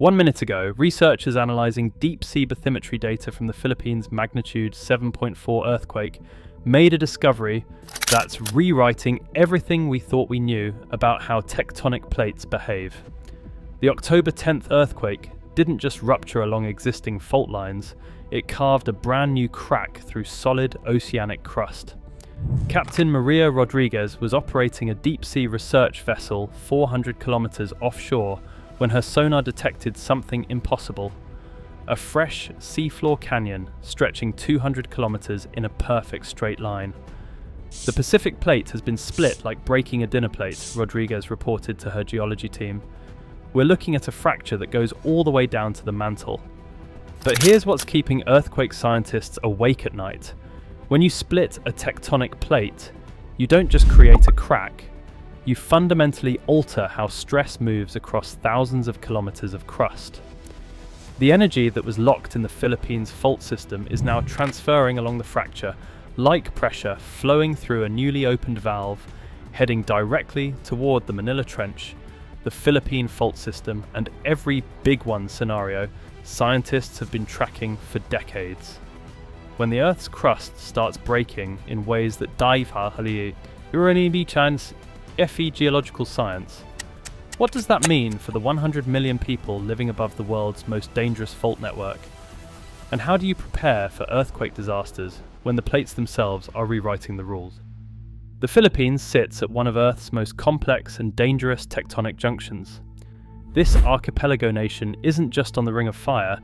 One minute ago, researchers analysing deep sea bathymetry data from the Philippines' magnitude 7.4 earthquake made a discovery that's rewriting everything we thought we knew about how tectonic plates behave. The October 10th earthquake didn't just rupture along existing fault lines, it carved a brand new crack through solid oceanic crust. Captain Maria Rodriguez was operating a deep sea research vessel 400 kilometers offshore when her sonar detected something impossible a fresh seafloor canyon stretching 200 kilometers in a perfect straight line. The Pacific plate has been split like breaking a dinner plate, Rodriguez reported to her geology team. We're looking at a fracture that goes all the way down to the mantle. But here's what's keeping earthquake scientists awake at night. When you split a tectonic plate, you don't just create a crack, you fundamentally alter how stress moves across thousands of kilometers of crust. The energy that was locked in the Philippines fault system is now transferring along the fracture, like pressure flowing through a newly opened valve, heading directly toward the Manila Trench, the Philippine fault system, and every big one scenario scientists have been tracking for decades. When the Earth's crust starts breaking in ways that dive hali, chance FE Geological Science. What does that mean for the 100 million people living above the world's most dangerous fault network? And how do you prepare for earthquake disasters when the plates themselves are rewriting the rules? The Philippines sits at one of Earth's most complex and dangerous tectonic junctions. This archipelago nation isn't just on the Ring of Fire,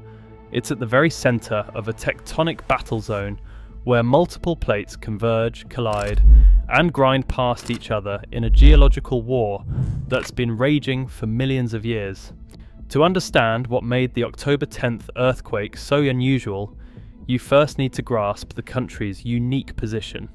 it's at the very centre of a tectonic battle zone where multiple plates converge, collide, and grind past each other in a geological war that's been raging for millions of years. To understand what made the October 10th earthquake so unusual, you first need to grasp the country's unique position.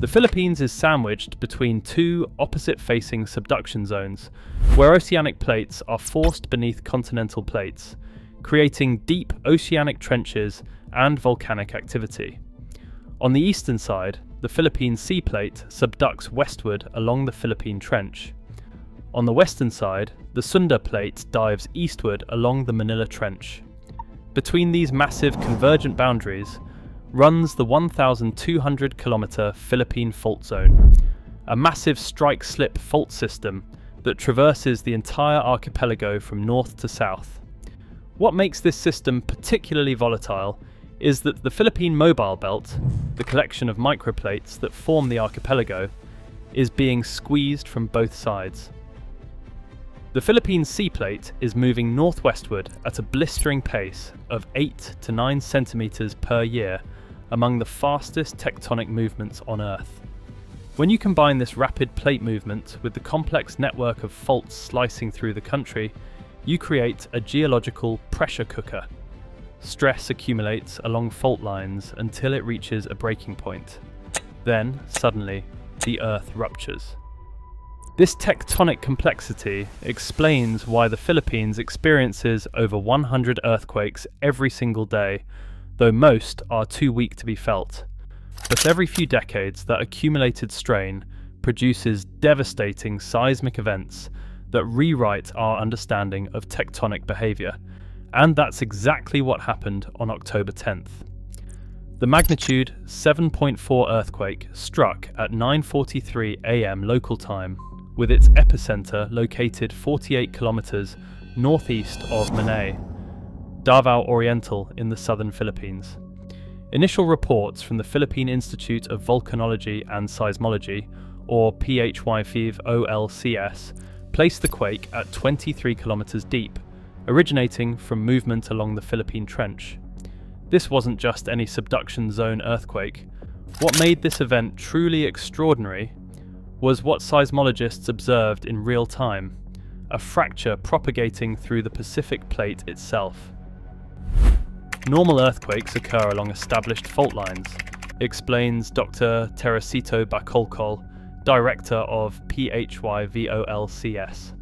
The Philippines is sandwiched between two opposite facing subduction zones, where oceanic plates are forced beneath continental plates, creating deep oceanic trenches and volcanic activity. On the eastern side, the Philippine Sea Plate subducts westward along the Philippine Trench. On the western side, the Sunda Plate dives eastward along the Manila Trench. Between these massive convergent boundaries runs the 1,200 kilometre Philippine Fault Zone, a massive strike slip fault system that traverses the entire archipelago from north to south. What makes this system particularly volatile is that the Philippine Mobile Belt, the collection of microplates that form the archipelago, is being squeezed from both sides. The Philippine Sea Plate is moving northwestward at a blistering pace of 8 to 9 centimetres per year, among the fastest tectonic movements on Earth. When you combine this rapid plate movement with the complex network of faults slicing through the country, you create a geological pressure cooker Stress accumulates along fault lines until it reaches a breaking point. Then, suddenly, the Earth ruptures. This tectonic complexity explains why the Philippines experiences over 100 earthquakes every single day, though most are too weak to be felt. But every few decades, that accumulated strain produces devastating seismic events that rewrite our understanding of tectonic behaviour and that's exactly what happened on October 10th. The magnitude 7.4 earthquake struck at 9:43 a.m. local time, with its epicenter located 48 kilometers northeast of Manay, Davao Oriental in the southern Philippines. Initial reports from the Philippine Institute of Volcanology and Seismology, or PHIVOLCS, placed the quake at 23 kilometers deep originating from movement along the Philippine Trench. This wasn't just any subduction zone earthquake. What made this event truly extraordinary was what seismologists observed in real time a fracture propagating through the Pacific plate itself. Normal earthquakes occur along established fault lines, explains Dr. Teresito Bacolcol, director of PHIVOLCS.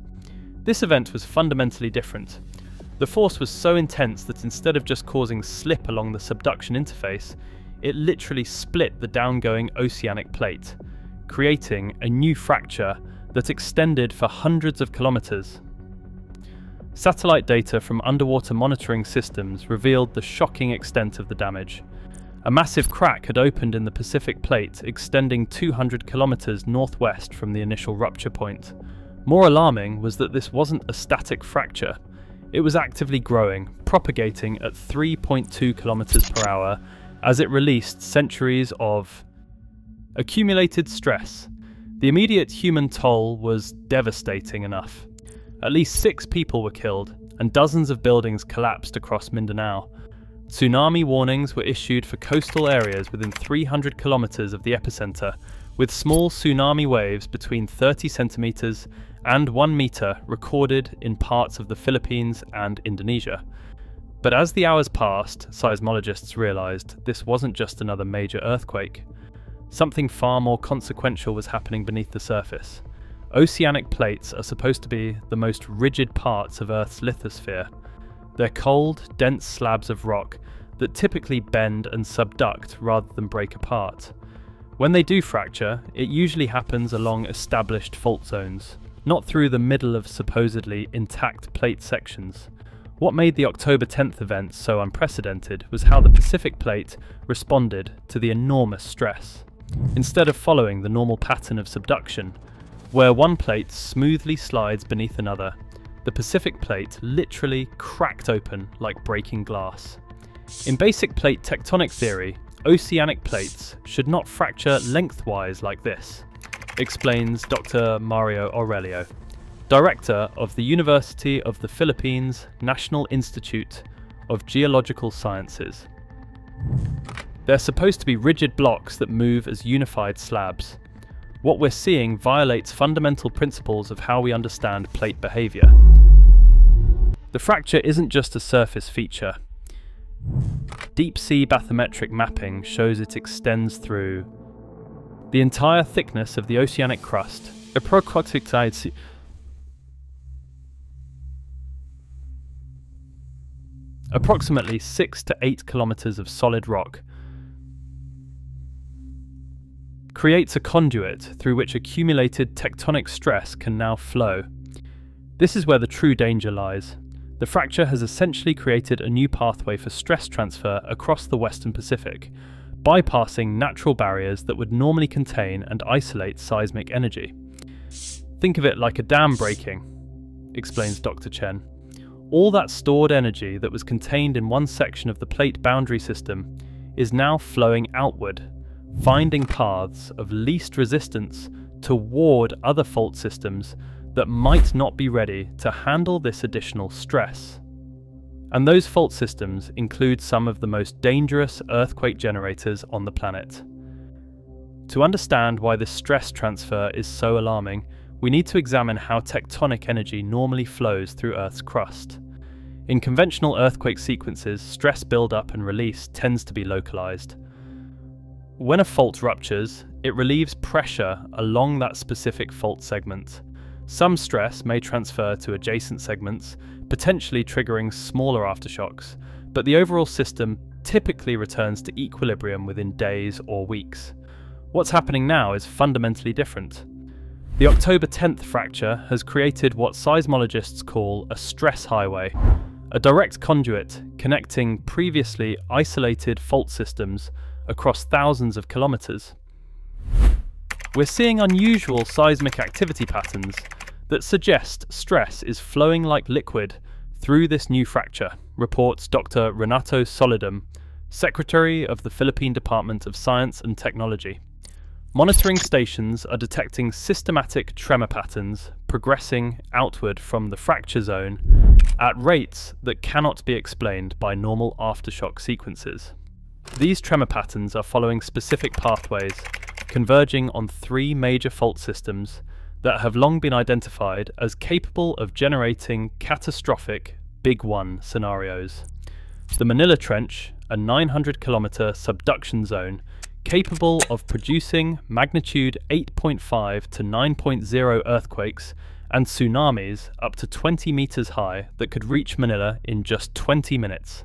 This event was fundamentally different. The force was so intense that instead of just causing slip along the subduction interface, it literally split the downgoing oceanic plate, creating a new fracture that extended for hundreds of kilometres. Satellite data from underwater monitoring systems revealed the shocking extent of the damage. A massive crack had opened in the Pacific Plate, extending 200 kilometers northwest from the initial rupture point. More alarming was that this wasn't a static fracture. It was actively growing, propagating at 3.2 kilometers per hour as it released centuries of accumulated stress. The immediate human toll was devastating enough. At least six people were killed, and dozens of buildings collapsed across Mindanao. Tsunami warnings were issued for coastal areas within 300 kilometers of the epicenter, with small tsunami waves between 30 centimeters and 1 meter recorded in parts of the Philippines and Indonesia. But as the hours passed, seismologists realized this wasn't just another major earthquake. Something far more consequential was happening beneath the surface. Oceanic plates are supposed to be the most rigid parts of Earth's lithosphere. They're cold, dense slabs of rock that typically bend and subduct rather than break apart. When they do fracture, it usually happens along established fault zones, not through the middle of supposedly intact plate sections. What made the October 10th event so unprecedented was how the Pacific Plate responded to the enormous stress. Instead of following the normal pattern of subduction, where one plate smoothly slides beneath another, the Pacific Plate literally cracked open like breaking glass. In basic plate tectonic theory, oceanic plates should not fracture lengthwise like this explains Dr. Mario Aurelio, Director of the University of the Philippines National Institute of Geological Sciences. They're supposed to be rigid blocks that move as unified slabs. What we're seeing violates fundamental principles of how we understand plate behaviour. The fracture isn't just a surface feature. Deep sea bathymetric mapping shows it extends through the entire thickness of the oceanic crust, approximately approximately 6 to 8 kilometers of solid rock creates a conduit through which accumulated tectonic stress can now flow. This is where the true danger lies. The fracture has essentially created a new pathway for stress transfer across the Western Pacific, bypassing natural barriers that would normally contain and isolate seismic energy. Think of it like a dam breaking, explains Dr. Chen. All that stored energy that was contained in one section of the plate boundary system is now flowing outward, finding paths of least resistance toward other fault systems that might not be ready to handle this additional stress. And those fault systems include some of the most dangerous earthquake generators on the planet. To understand why this stress transfer is so alarming, we need to examine how tectonic energy normally flows through Earth's crust. In conventional earthquake sequences, stress buildup and release tends to be localized. When a fault ruptures, it relieves pressure along that specific fault segment. Some stress may transfer to adjacent segments, potentially triggering smaller aftershocks, but the overall system typically returns to equilibrium within days or weeks. What's happening now is fundamentally different. The October 10th fracture has created what seismologists call a stress highway, a direct conduit connecting previously isolated fault systems across thousands of kilometres. We're seeing unusual seismic activity patterns that suggest stress is flowing like liquid through this new fracture, reports Dr. Renato Solidum, Secretary of the Philippine Department of Science and Technology. Monitoring stations are detecting systematic tremor patterns progressing outward from the fracture zone at rates that cannot be explained by normal aftershock sequences. These tremor patterns are following specific pathways, converging on three major fault systems that have long been identified as capable of generating catastrophic Big One scenarios. The Manila Trench, a 900 kilometre subduction zone capable of producing magnitude 8.5 to 9.0 earthquakes and tsunamis up to 20 metres high that could reach Manila in just 20 minutes.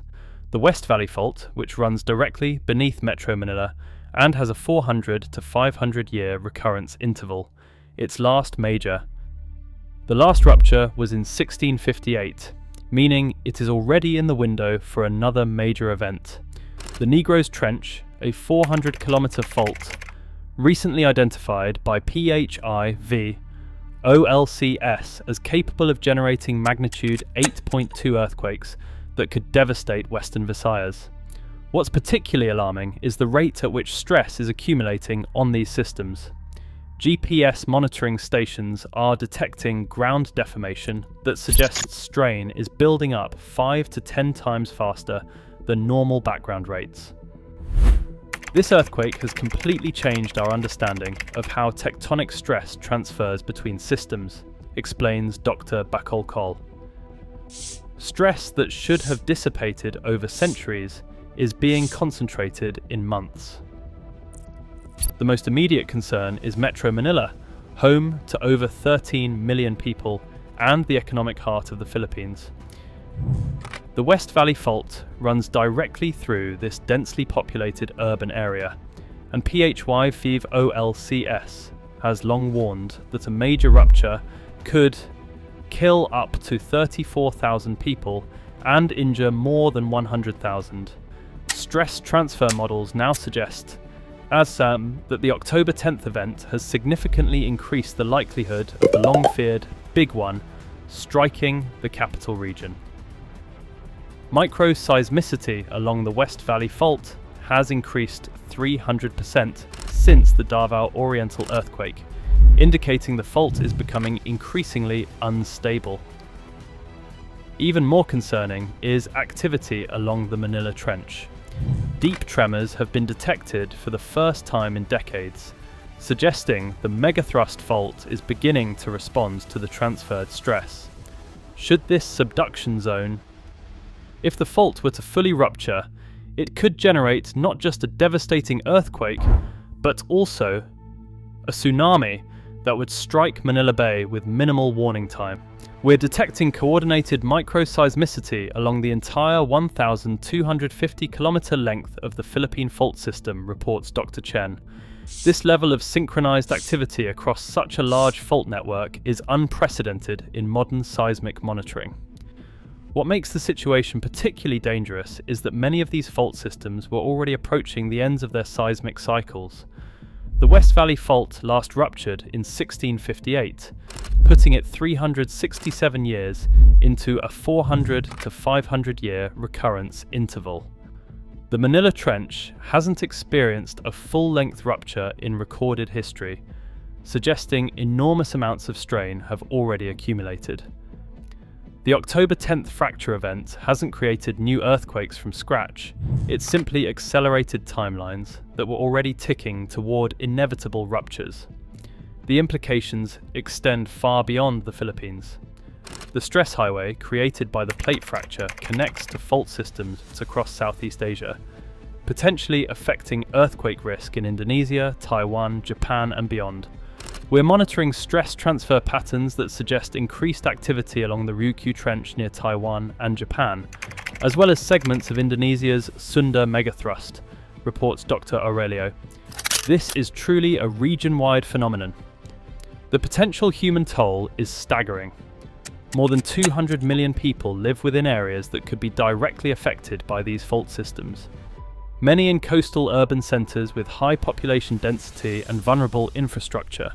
The West Valley Fault, which runs directly beneath Metro Manila and has a 400 to 500 year recurrence interval, its last major. The last rupture was in 1658, meaning it is already in the window for another major event. The Negros Trench, a 400 kilometre fault, recently identified by PHIV OLCS as capable of generating magnitude 8.2 earthquakes that could devastate Western Visayas. What's particularly alarming is the rate at which stress is accumulating on these systems. GPS monitoring stations are detecting ground deformation that suggests strain is building up 5 to 10 times faster than normal background rates. This earthquake has completely changed our understanding of how tectonic stress transfers between systems, explains Dr. Bacolcol. Stress that should have dissipated over centuries is being concentrated in months. The most immediate concern is Metro Manila, home to over 13 million people and the economic heart of the Philippines. The West Valley Fault runs directly through this densely populated urban area, and PHIVOLCS has long warned that a major rupture could kill up to 34,000 people and injure more than 100,000. Stress transfer models now suggest as Sam that the October 10th event has significantly increased the likelihood of the long feared big one striking the capital region. Microseismicity along the West Valley Fault has increased 300% since the Davao Oriental earthquake, indicating the fault is becoming increasingly unstable. Even more concerning is activity along the Manila Trench. Deep tremors have been detected for the first time in decades, suggesting the megathrust fault is beginning to respond to the transferred stress. Should this subduction zone if the fault were to fully rupture, it could generate not just a devastating earthquake, but also a tsunami that would strike Manila Bay with minimal warning time. We're detecting coordinated microseismicity along the entire 1,250 kilometre length of the Philippine fault system, reports Dr. Chen. This level of synchronized activity across such a large fault network is unprecedented in modern seismic monitoring. What makes the situation particularly dangerous is that many of these fault systems were already approaching the ends of their seismic cycles. The West Valley Fault last ruptured in 1658, putting it 367 years into a 400 to 500 year recurrence interval. The Manila Trench hasn't experienced a full length rupture in recorded history, suggesting enormous amounts of strain have already accumulated. The October 10th fracture event hasn't created new earthquakes from scratch, it's simply accelerated timelines that were already ticking toward inevitable ruptures. The implications extend far beyond the Philippines. The stress highway created by the plate fracture connects to fault systems across Southeast Asia, potentially affecting earthquake risk in Indonesia, Taiwan, Japan, and beyond. We're monitoring stress transfer patterns that suggest increased activity along the Ryukyu Trench near Taiwan and Japan, as well as segments of Indonesia's Sunda megathrust, reports Dr. Aurelio. This is truly a region-wide phenomenon. The potential human toll is staggering. More than 200 million people live within areas that could be directly affected by these fault systems. Many in coastal urban centres with high population density and vulnerable infrastructure.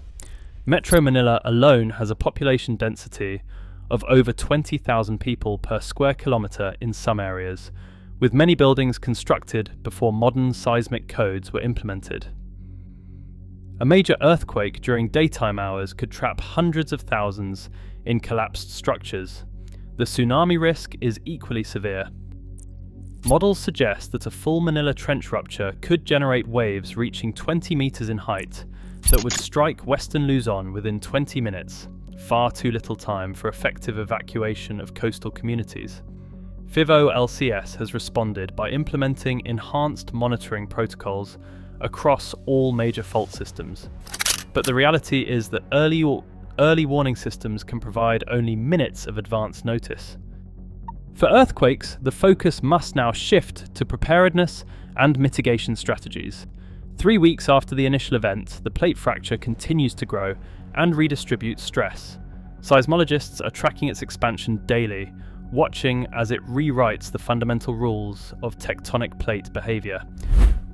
Metro Manila alone has a population density of over 20,000 people per square kilometre in some areas, with many buildings constructed before modern seismic codes were implemented. A major earthquake during daytime hours could trap hundreds of thousands in collapsed structures. The tsunami risk is equally severe. Models suggest that a full Manila trench rupture could generate waves reaching 20 metres in height that would strike western Luzon within 20 minutes, far too little time for effective evacuation of coastal communities. PHIVOLCS has responded by implementing enhanced monitoring protocols across all major fault systems. But the reality is that early, early warning systems can provide only minutes of advance notice. For earthquakes, the focus must now shift to preparedness and mitigation strategies. Three weeks after the initial event, the plate fracture continues to grow and redistribute stress. Seismologists are tracking its expansion daily, watching as it rewrites the fundamental rules of tectonic plate behaviour.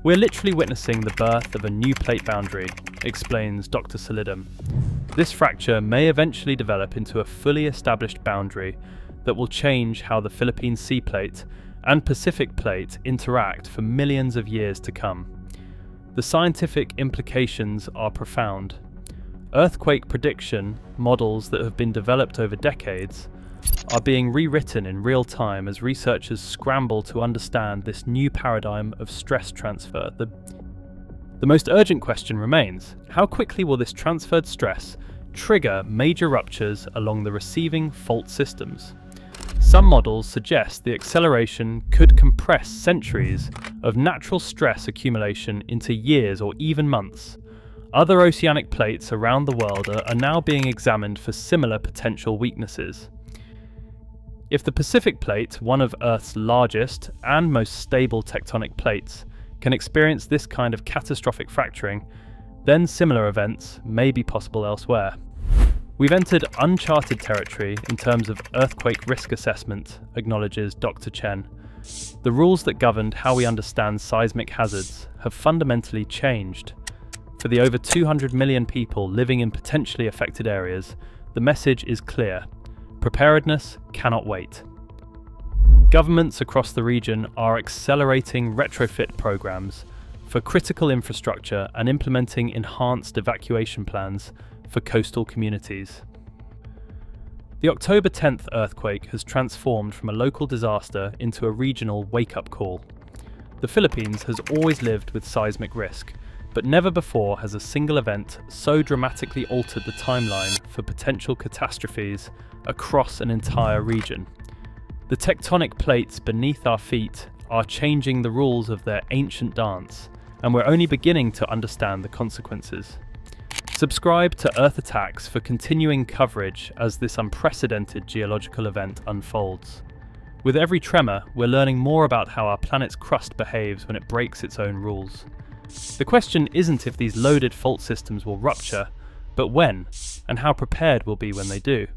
We're literally witnessing the birth of a new plate boundary, explains Dr. Solidum. This fracture may eventually develop into a fully established boundary that will change how the Philippine Sea Plate and Pacific Plate interact for millions of years to come. The scientific implications are profound. Earthquake prediction models that have been developed over decades are being rewritten in real time as researchers scramble to understand this new paradigm of stress transfer. The, the most urgent question remains how quickly will this transferred stress trigger major ruptures along the receiving fault systems? Some models suggest the acceleration could compress centuries of natural stress accumulation into years or even months. Other oceanic plates around the world are, now being examined for similar potential weaknesses. If the Pacific Plate, one of Earth's largest and most stable tectonic plates, can experience this kind of catastrophic fracturing, then similar events may be possible elsewhere. We've entered uncharted territory in terms of earthquake risk assessment, acknowledges Dr. Chen. The rules that governed how we understand seismic hazards have fundamentally changed. For the over 200 million people living in potentially affected areas, the message is clear Preparedness cannot wait. Governments across the region are accelerating retrofit programs for critical infrastructure and implementing enhanced evacuation plans for coastal communities. The October 10th earthquake has transformed from a local disaster into a regional wake up call. The Philippines has always lived with seismic risk, but never before has a single event so dramatically altered the timeline for potential catastrophes across an entire region. The tectonic plates beneath our feet are changing the rules of their ancient dance, and we're only beginning to understand the consequences. Subscribe to Earth Attacks for continuing coverage as this unprecedented geological event unfolds. With every tremor, we're learning more about how our planet's crust behaves when it breaks its own rules. The question isn't if these loaded fault systems will rupture, but when, and how prepared we'll be when they do.